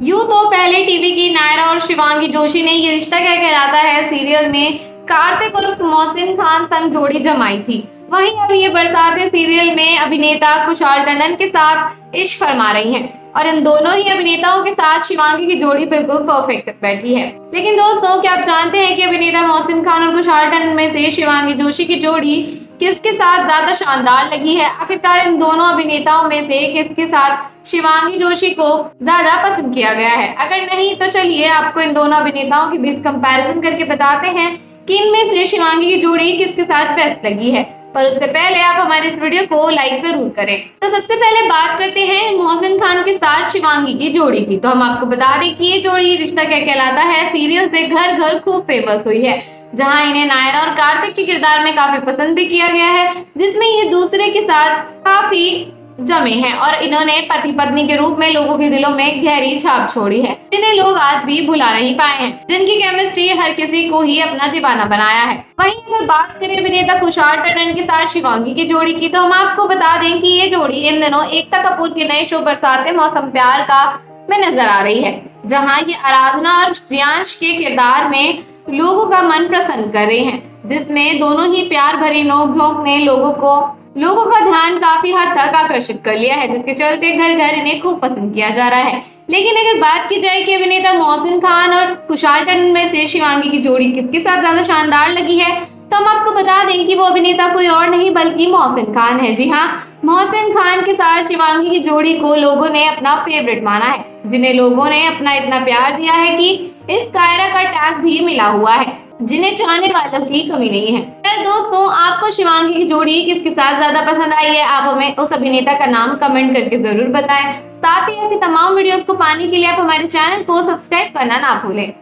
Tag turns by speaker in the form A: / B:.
A: यूँ तो पहले टीवी की नायरा और शिवांगी जोशी ने ये रिश्ता क्या कहलाता है? सीरियल में कार्तिक और मोहसिन खान संग जोड़ी जमाई थी। वहीं अब ये बरसाते सीरियल में अभिनेता कुशाल टंडन के साथ इश्क फरमा रही हैं और इन दोनों ही अभिनेताओं के साथ शिवांगी की जोड़ी बिल्कुल परफेक्ट बैठी है। लेकिन दोस्तों, क्या आप जानते हैं कि अभिनेता मोहसिन खान और कुशाल टंडन में से शिवांगी जोशी की जोड़ी किसके साथ ज़्यादा शानदार लगी है? आखिरकार इन दोनों अभिनेताओं में से किसके साथ शिवांगी जोशी को ज़्यादा पसंद किया गया है? अगर नहीं तो चलिए आपको इन दोनों अभिनेताओं के बीच कंपैरिजन करके बताते हैं कि इनमें से शिवांगी की जोड़ी किसके साथ बेस्ट लगी है। पर उससे पहले आप हमारे इस वीडियो को लाइक ज़रूर करें। तो सबसे पहले बात करते हैं मोहसिन खान के साथ शिवांगी की जोड़ी की। तो हम आपको बता दें कि ये जोड़ी रिश्ता क्या कहलाता है? सीरियल से घर घर खूब फ़ेमस हुई है। जहाँ इन्हें नायरा और कार्तिक के किरदार में काफ़ी पसंद भी किया गया है, जिसमें ये दूसरे के साथ काफ़ी जमे हैं और इन्होंने पति पत्नी के रूप में लोगों के दिलों में गहरी छाप छोड़ी है, जिन्हें लोग आज भी भुला नहीं पाए हैं, जिनकी केमिस्ट्री हर किसी को ही अपना दीवाना बनाया है। वहीं अगर बात करें अभिनेता कुशाल टंडन के साथ शिवांगी की जोड़ी की तो हम आपको बता दें कि ये जोड़ी इन दिनों एकता कपूर के नए शो बरसाते मौसम प्यार का में नज़र आ रही है, जहाँ ये आराधना और श्रियांश के किरदार में लोगों का मन प्रसन्न कर रहे हैं, जिसमें दोनों ही प्यार भरी नोक झोंक ने लोगों को, लोगों का ध्यान काफ़ी हद तक आकर्षित कर लिया है, जिसके चलते घर घर इन्हें खूब पसंद किया जा रहा है। लेकिन अगर बात की जाए कि अभिनेता मोहसिन खान और कुशाल टंडन में से शिवांगी की जोड़ी किसके साथ ज़्यादा शानदार लगी है तो हम आपको बता दें कि वो अभिनेता कोई और नहीं, बल्कि मोहसिन खान है। जी हाँ मोहसिन खान के साथ शिवांगी की जोड़ी को लोगों ने अपना फेवरेट माना है, जिन्हें लोगों ने अपना इतना प्यार दिया है कि इस कायरा का टैग भी मिला हुआ है, जिन्हें चाहने वालों की कमी नहीं है। दोस्तों, आपको शिवांगी की जोड़ी किसके साथ ज़्यादा पसंद आई है, आप हमें उस अभिनेता का नाम कमेंट करके ज़रूर बताएँ। साथ ही ऐसी तमाम वीडियोस को पाने के लिए आप हमारे चैनल को सब्सक्राइब करना ना भूलें।